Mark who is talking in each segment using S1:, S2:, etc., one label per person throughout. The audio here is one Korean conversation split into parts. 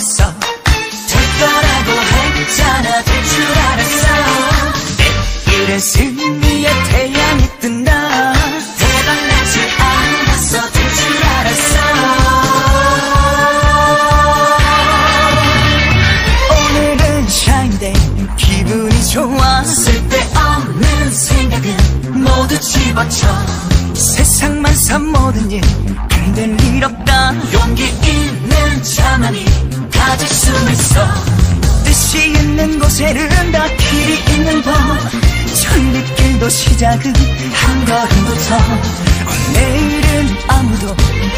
S1: 그랬어 될 거라고 했잖아
S2: 될 줄 알았어.
S1: 내일은 승리의 태양이 뜬다.
S2: 대박나지 않았어 될 줄 알았어.
S1: 오늘은 샤인데 기분이 좋아 쓸데없는 생각은 모두 집어쳐. 세상만 산 모든 일 힘든 일 없다. 용기 있는 자만이 가질 수 있어. 뜻이 있는 곳에는 다 길이 있는 법 천리길도 시작은 한 걸음부터. 어, 내일은 아무도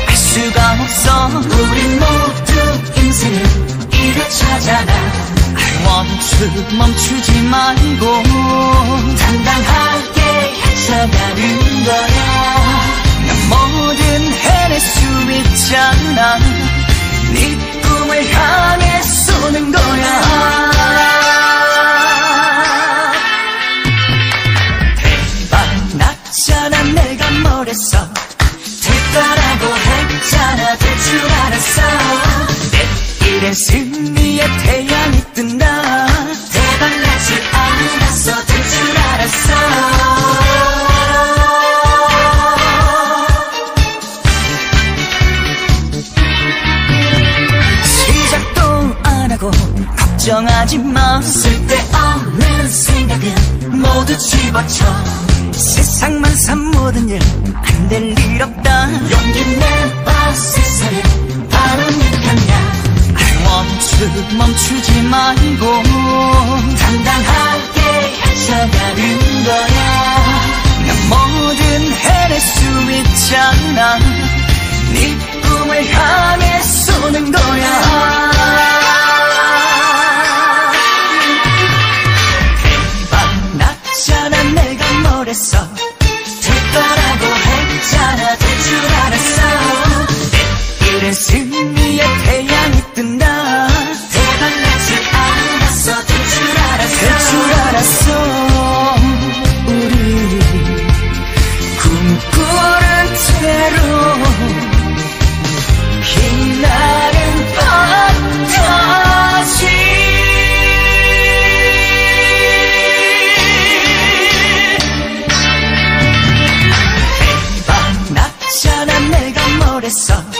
S1: 알 수가 없어. 우리 모두
S2: 인생은 이렇잖아
S1: 멈추 멈추지 말고.
S2: 당당하게
S1: 헤쳐가는 거야 하지 마 쓸데없는 생각은 모두 집어쳐. 세상만 산 모든 일 안 될 일 없다. 용기 내봐 세상은 바로 네 편이야 멈추 멈추지 말고
S2: 당당하게
S1: 헤쳐가는 거야. 난 뭐든 해낼 수 있잖아. 네 꿈을 향해 쏘는 거 coração.